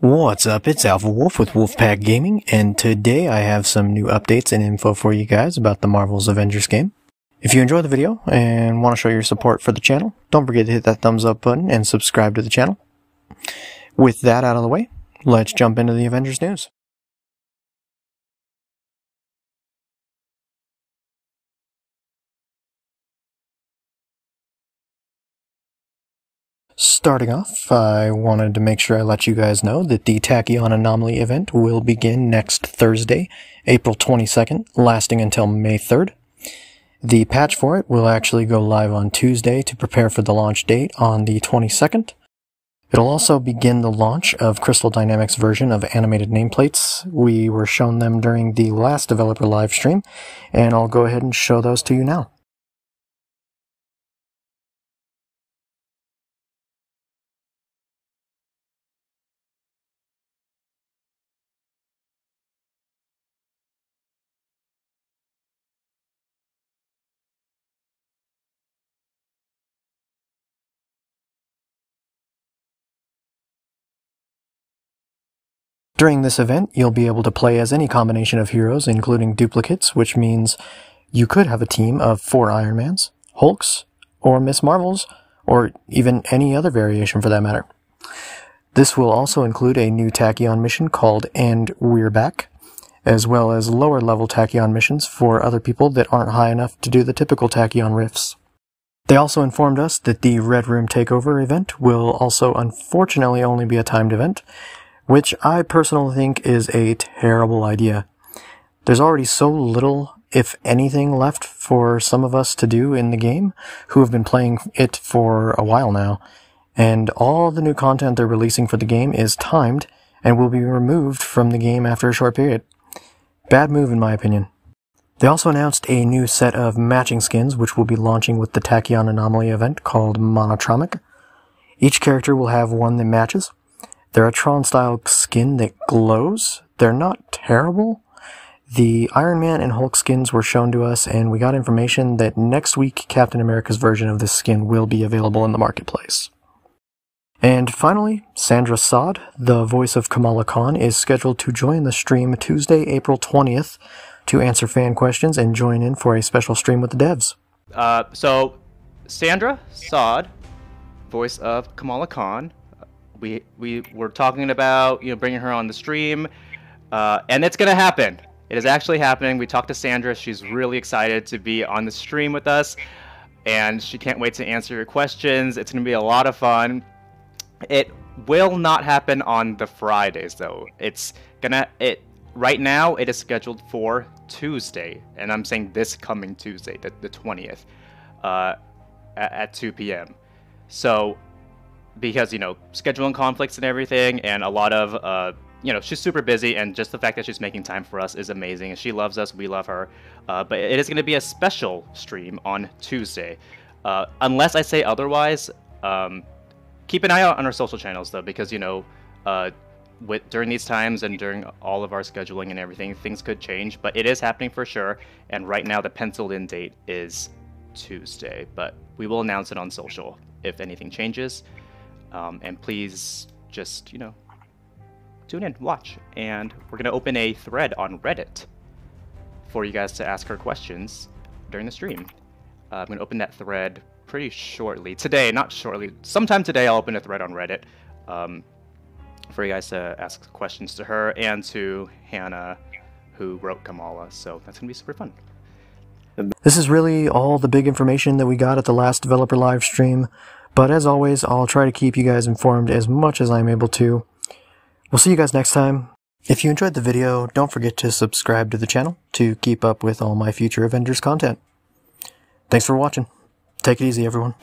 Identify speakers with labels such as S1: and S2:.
S1: What's up? It's Alpha Wolf with Wolfpack Gaming, and today I have some new updates and info for you guys about the Marvel's Avengers game. If you enjoy the video and want to show your support for the channel, don't forget to hit that thumbs up button and subscribe to the channel. With that out of the way, let's jump into the Avengers news. Starting off, I wanted to make sure I let you guys know that the Tachyon Anomaly event will begin next Thursday, April 22nd, lasting until May 3rd. The patch for it will actually go live on Tuesday to prepare for the launch date on the 22nd. It'll also begin the launch of Crystal Dynamics version of animated nameplates. We were shown them during the last developer live stream, and I'll go ahead and show those to you now. During this event, you'll be able to play as any combination of heroes, including duplicates, which means you could have a team of four Ironmans, Hulks, or Miss Marvels, or even any other variation for that matter. This will also include a new Tachyon mission called And We're Back, as well as lower level Tachyon missions for other people that aren't high enough to do the typical Tachyon rifts. They also informed us that the Red Room Takeover event will also unfortunately only be a timed event, which I personally think is a terrible idea. There's already so little, if anything, left for some of us to do in the game who have been playing it for a while now, and all the new content they're releasing for the game is timed and will be removed from the game after a short period. Bad move in my opinion. They also announced a new set of matching skins which will be launching with the Tachyon Anomaly event called Monotronic. Each character will have one that matches, they're a Tron style skin that glows. They're not terrible. The Iron Man and Hulk skins were shown to us, and we got information that next week Captain America's version of this skin will be available in the marketplace. And finally, Sandra Saad, the voice of Kamala Khan, is scheduled to join the stream Tuesday, April 20th to answer fan questions and join in for a special stream with the devs.
S2: Uh, so, Sandra Saad, voice of Kamala Khan, we we were talking about you know bringing her on the stream, uh, and it's gonna happen. It is actually happening. We talked to Sandra. She's really excited to be on the stream with us, and she can't wait to answer your questions. It's gonna be a lot of fun. It will not happen on the Fridays though. It's gonna it right now. It is scheduled for Tuesday, and I'm saying this coming Tuesday, the the twentieth, uh, at, at 2 p.m. So because you know scheduling conflicts and everything, and a lot of uh, you know she's super busy, and just the fact that she's making time for us is amazing. She loves us, we love her. Uh, but it is going to be a special stream on Tuesday, uh, unless I say otherwise. Um, keep an eye out on our social channels though, because you know. Uh, with during these times and during all of our scheduling and everything, things could change, but it is happening for sure. And right now, the penciled in date is Tuesday, but we will announce it on social if anything changes. Um, and please just, you know, tune in, watch. And we're going to open a thread on Reddit for you guys to ask her questions during the stream. Uh, I'm going to open that thread pretty shortly. Today, not shortly. Sometime today, I'll open a thread on Reddit um, for you guys to ask questions to her and to Hannah, who wrote Kamala. So that's going to be super fun.
S1: This is really all the big information that we got at the last developer live stream. But as always, I'll try to keep you guys informed as much as I'm able to. We'll see you guys next time. If you enjoyed the video, don't forget to subscribe to the channel to keep up with all my future Avengers content. Thanks for watching. Take it easy, everyone.